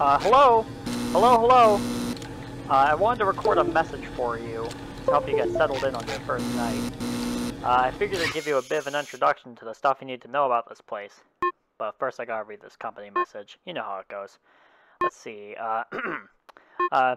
Uh, hello? Hello, hello? Uh, I wanted to record a message for you to help you get settled in on your first night. Uh, I figured I'd give you a bit of an introduction to the stuff you need to know about this place. But first I gotta read this company message. You know how it goes. Let's see, uh, uh,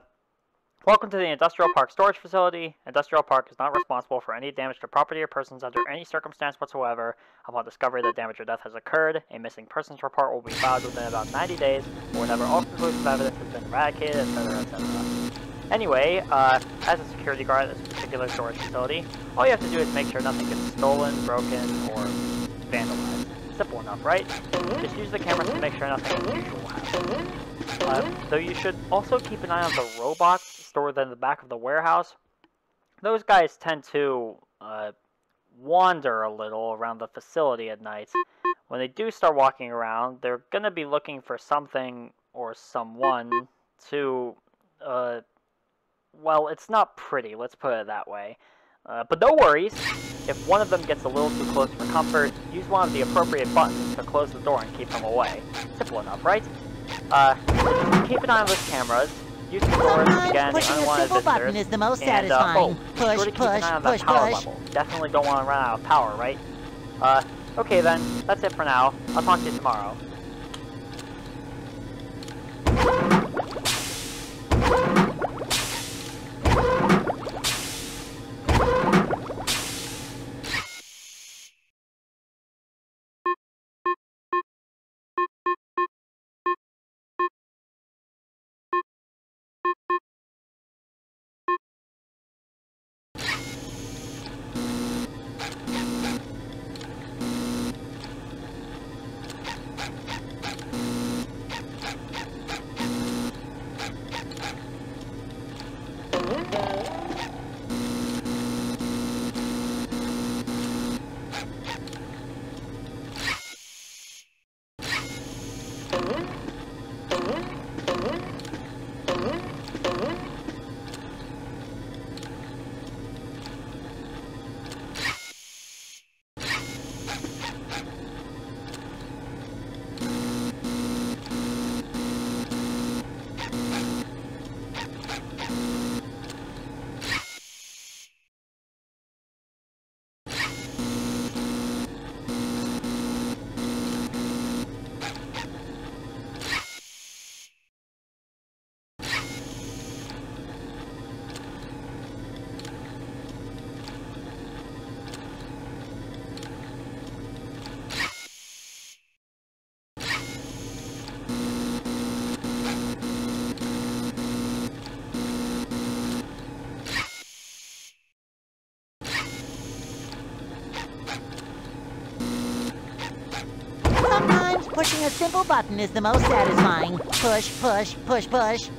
Welcome to the Industrial Park Storage Facility. Industrial Park is not responsible for any damage to property or persons under any circumstance whatsoever. Upon discovery that damage or death has occurred, a missing persons report will be filed within about 90 days, or whenever all conclusive evidence has been eradicated, etc., etc. Anyway, uh, as a security guard at this particular storage facility, all you have to do is make sure nothing gets stolen, broken, or vandalized. Enough, right? Just use the cameras to make sure nothing unusual happens. Though you should also keep an eye on the robots stored in the back of the warehouse. Those guys tend to uh, wander a little around the facility at night. When they do start walking around, they're going to be looking for something or someone to, uh, well, it's not pretty, let's put it that way. Uh, but no worries, if one of them gets a little too close for comfort, use one of the appropriate buttons to close the door and keep them away. Simple enough, right? Uh, keep an eye on those cameras. Use the doors to get pushing a unwanted simple visitors. is the most and, uh, oh, Push, sure to keep an push, eye on that push, power push. level. Definitely don't want to run out of power, right? Uh, okay then. That's it for now. I'll talk to you tomorrow. Sometimes a simple button is the most satisfying. Push, push, push, push.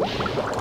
Sometimes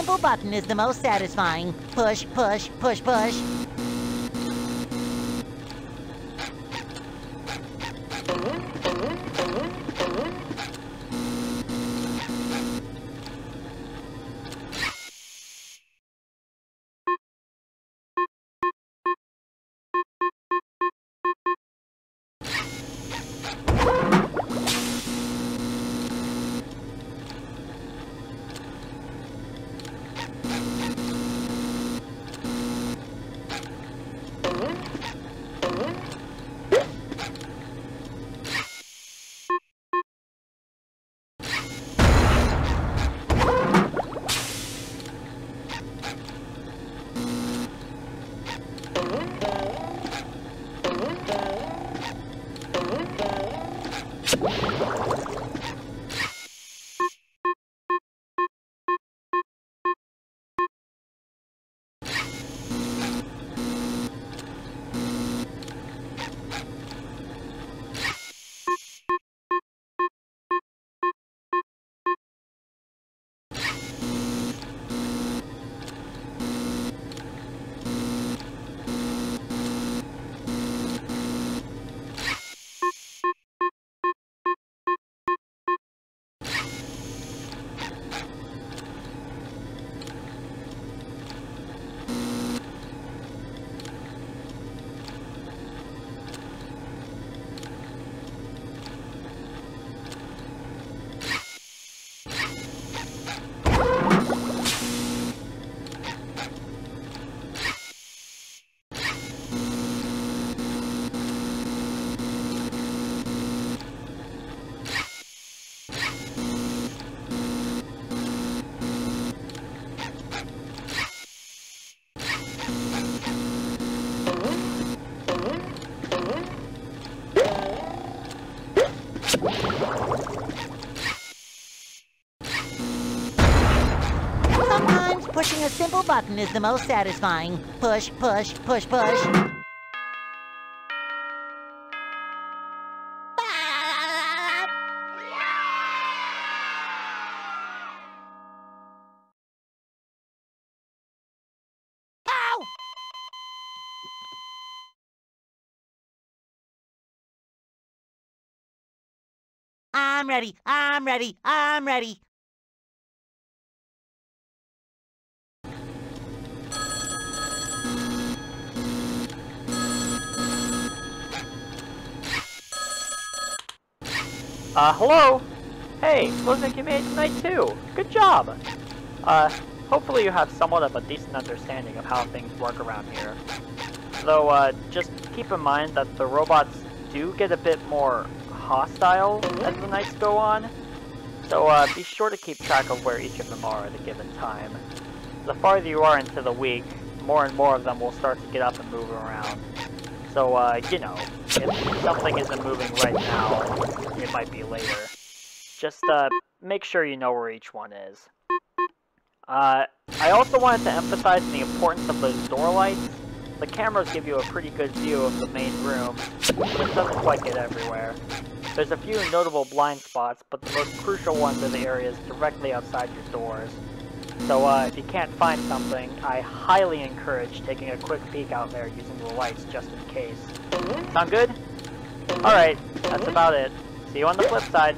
simple button is the most satisfying. Push, push, push, push. Simple button is the most satisfying. Push, push, push, push. I'm ready. I'm ready. I'm ready. Uh, hello? Hey, like you made it tonight too. Good job! Uh, hopefully you have somewhat of a decent understanding of how things work around here. Though, uh, just keep in mind that the robots do get a bit more hostile as the nights go on. So, uh, be sure to keep track of where each of them are at a given time. The farther you are into the week, more and more of them will start to get up and move around. So, uh, you know, if something isn't moving right now, it might be later. Just, uh, make sure you know where each one is. Uh, I also wanted to emphasize the importance of those door lights. The cameras give you a pretty good view of the main room, but it doesn't quite get everywhere. There's a few notable blind spots, but the most crucial ones are the areas directly outside your doors. So uh, if you can't find something, I highly encourage taking a quick peek out there using the lights just in case. Sound good? Alright, that's about it. See you on the flip side.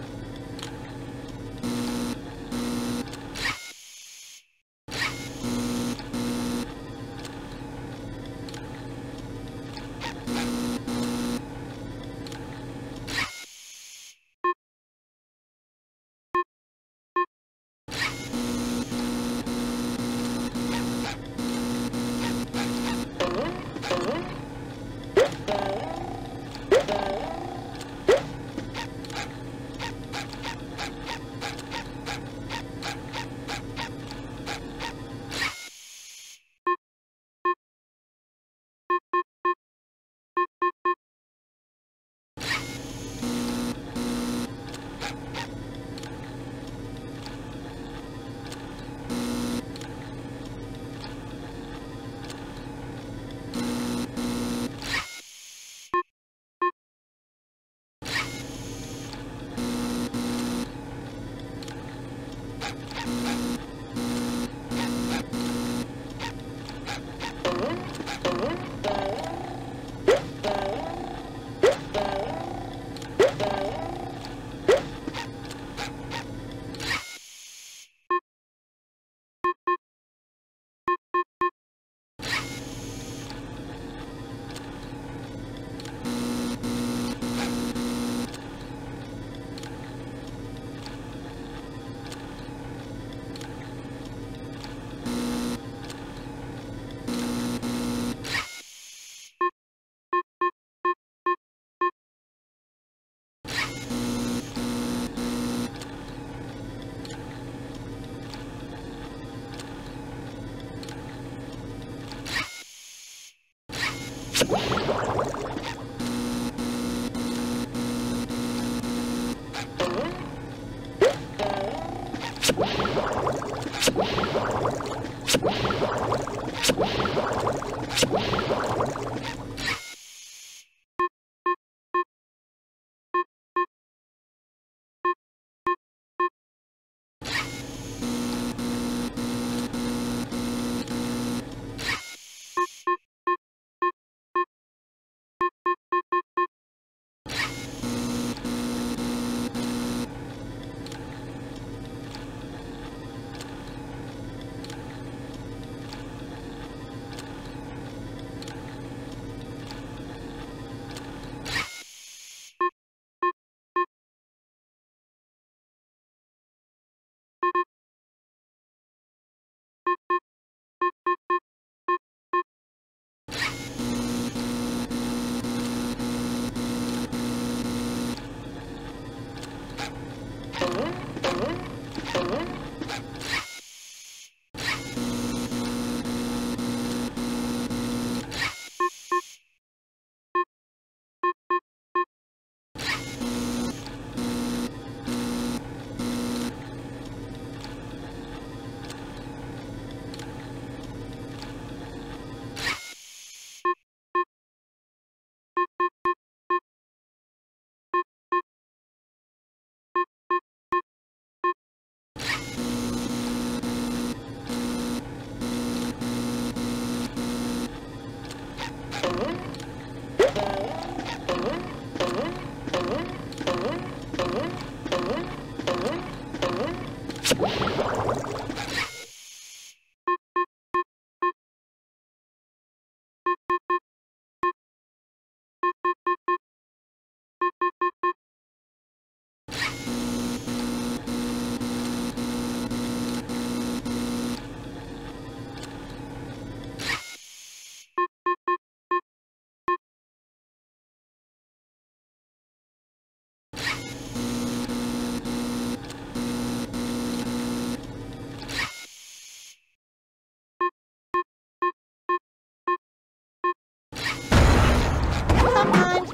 Woo! Sorun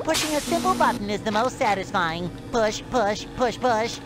pushing a simple button is the most satisfying. Push, push, push, push.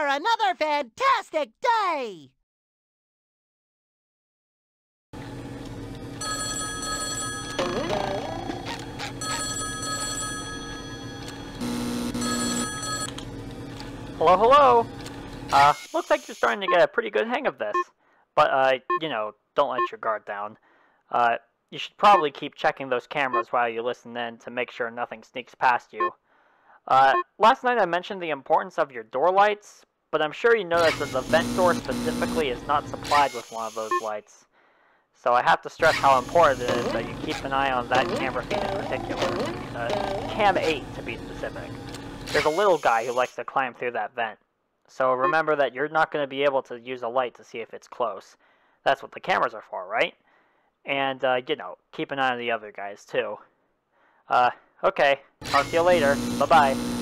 For another fantastic day! Hello, hello! Uh, looks like you're starting to get a pretty good hang of this. But, uh, you know, don't let your guard down. Uh, you should probably keep checking those cameras while you listen in to make sure nothing sneaks past you. Uh, last night I mentioned the importance of your door lights, but I'm sure you notice that the vent door specifically is not supplied with one of those lights. So I have to stress how important it is that you keep an eye on that camera feed in particular. Uh, Cam 8 to be specific. There's a little guy who likes to climb through that vent. So remember that you're not going to be able to use a light to see if it's close. That's what the cameras are for, right? And, uh, you know, keep an eye on the other guys, too. Uh, okay. Talk to you later. Bye-bye.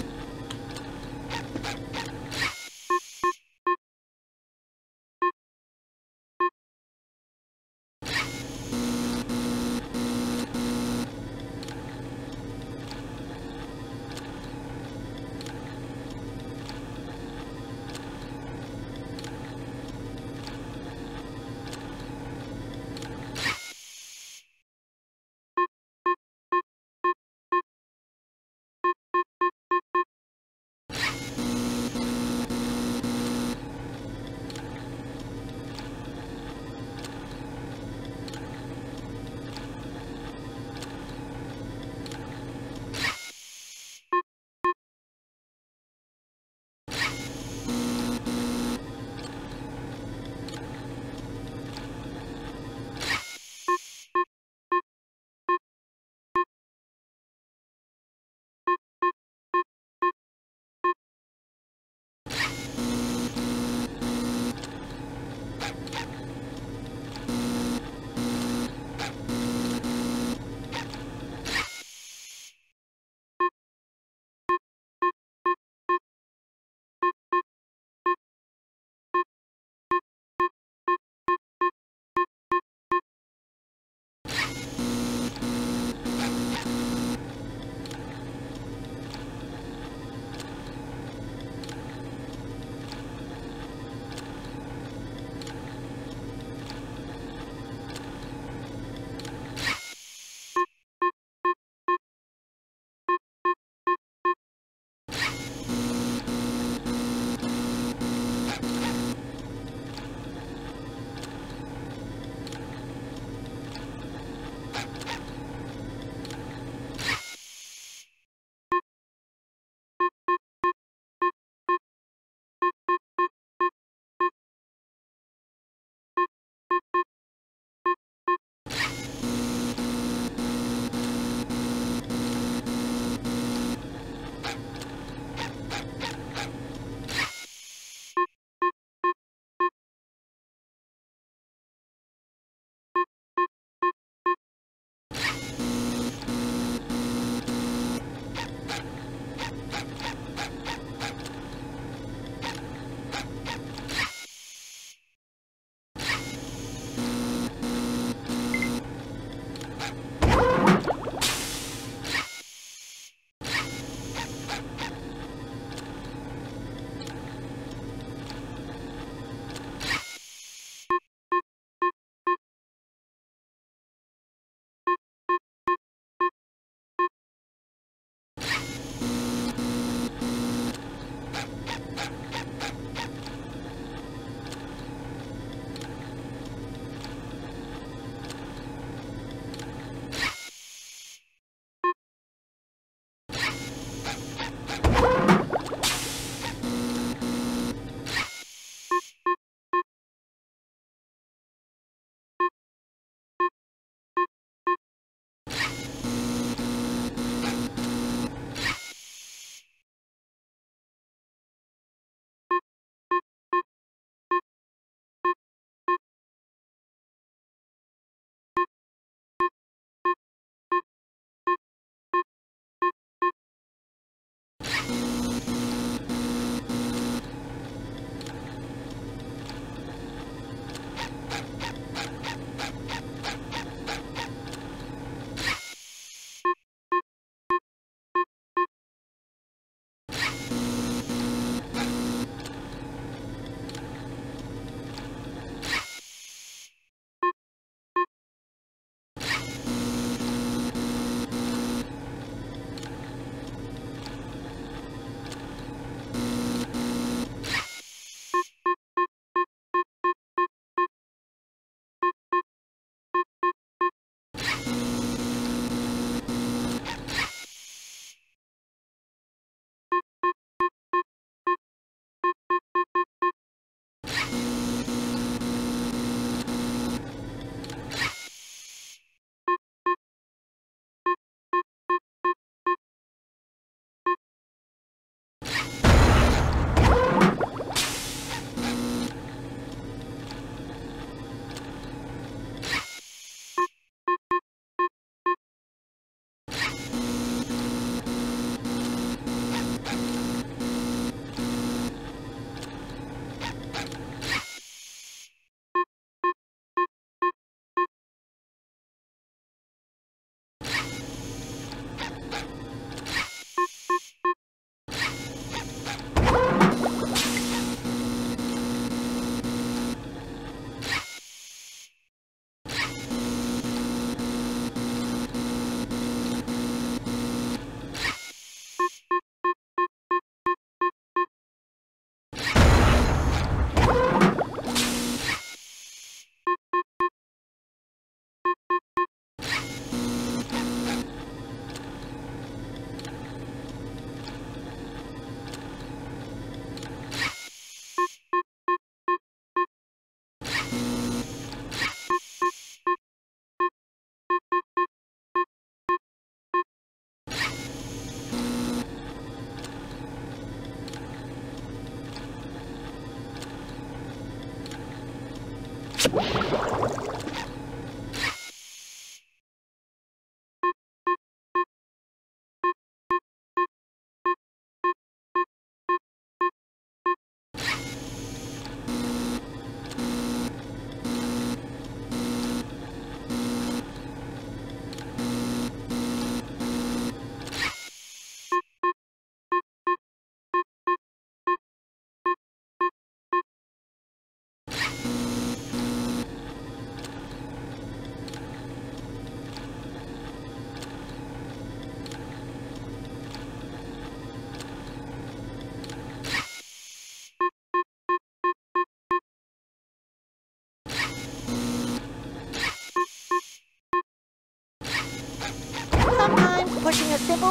A simple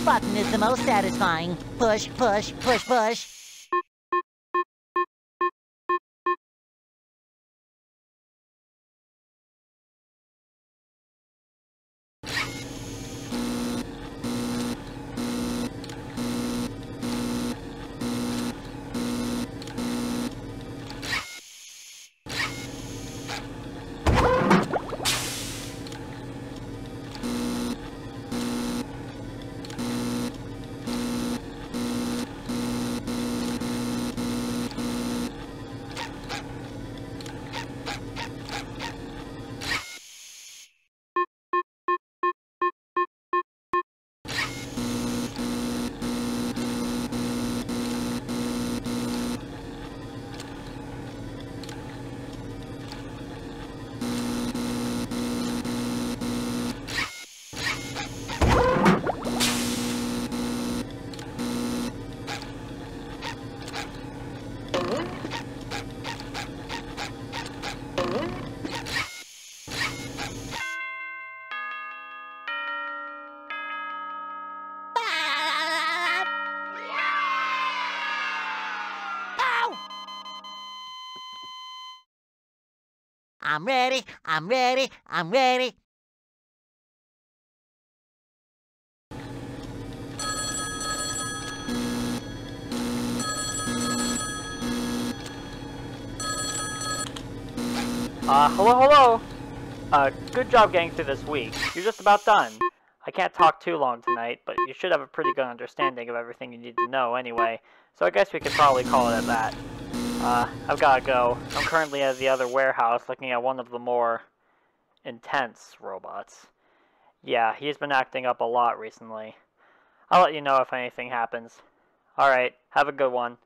button is the most satisfying. Push, push, push, push. I'm ready, I'm ready, I'm ready. Uh, hello, hello! Uh, good job getting through this week. You're just about done. I can't talk too long tonight, but you should have a pretty good understanding of everything you need to know anyway, so I guess we could probably call it at that. Uh, I've gotta go. I'm currently at the other warehouse looking at one of the more intense robots. Yeah, he's been acting up a lot recently. I'll let you know if anything happens. Alright, have a good one.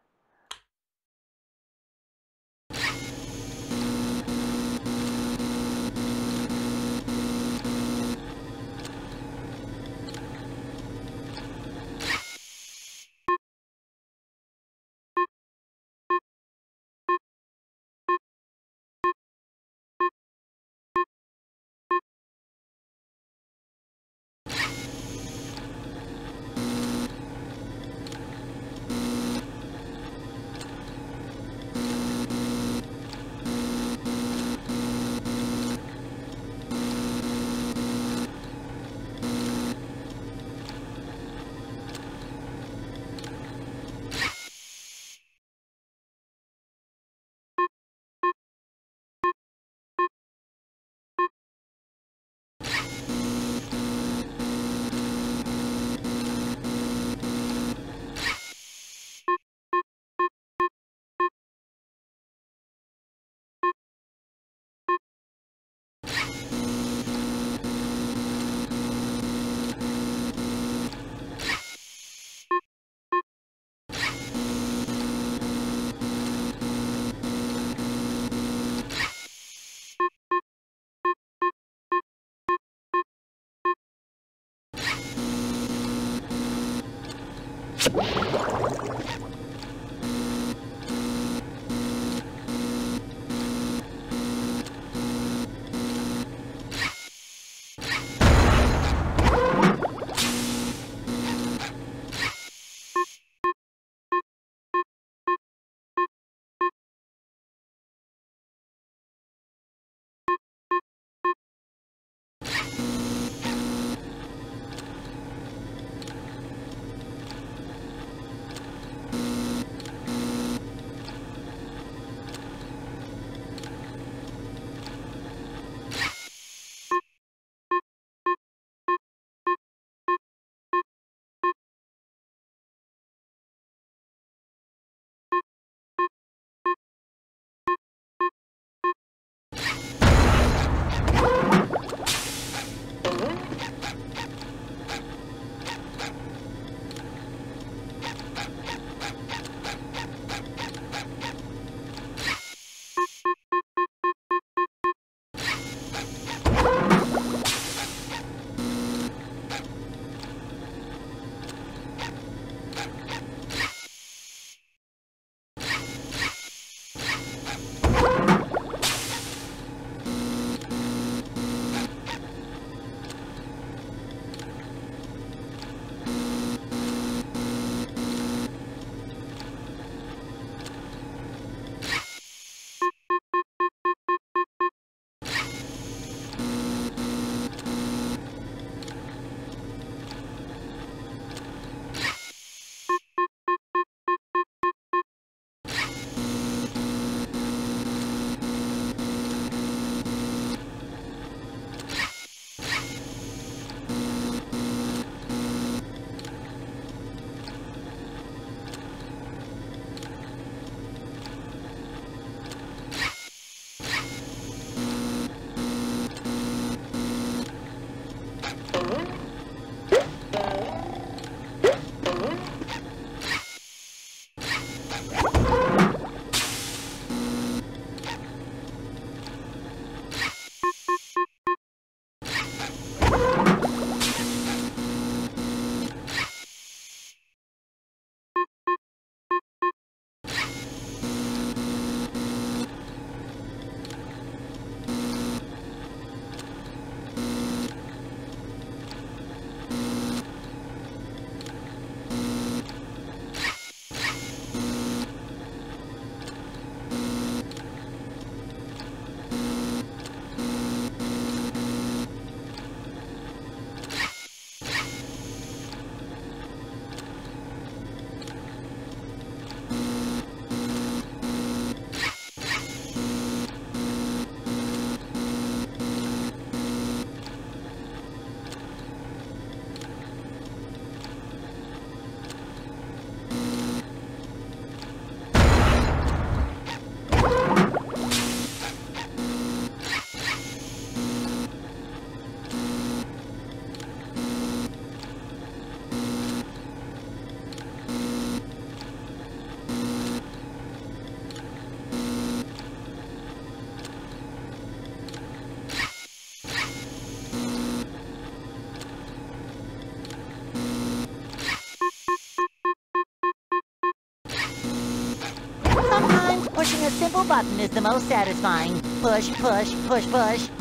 Simple button is the most satisfying. Push, push, push, push.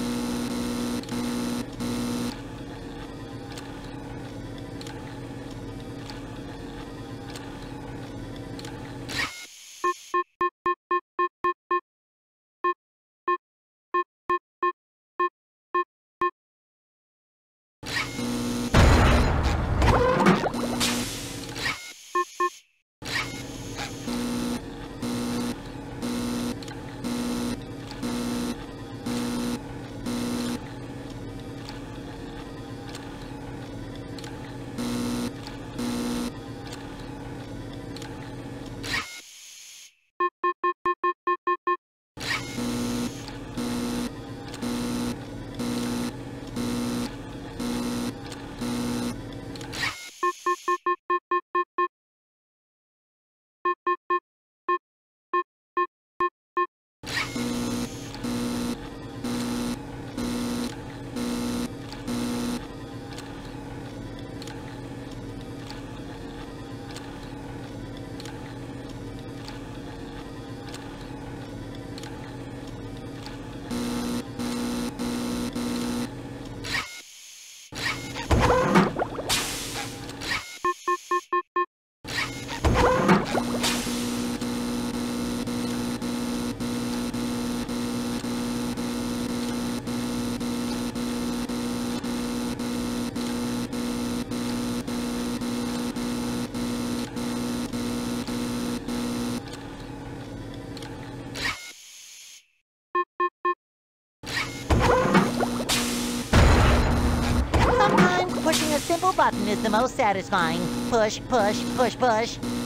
Button is the most satisfying. Push, push, push, push.